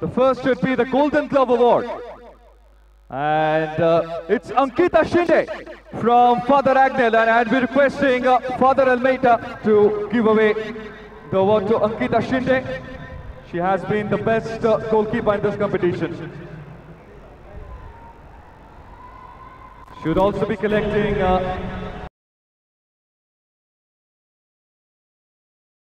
the first should be the Golden Glove Award. And uh, it's Ankita Shinde from Father Agnel, and I'd be requesting uh, Father Almeida to give away the award to Ankita Shinde. She has been the best uh, goalkeeper in this competition. Should also be collecting uh,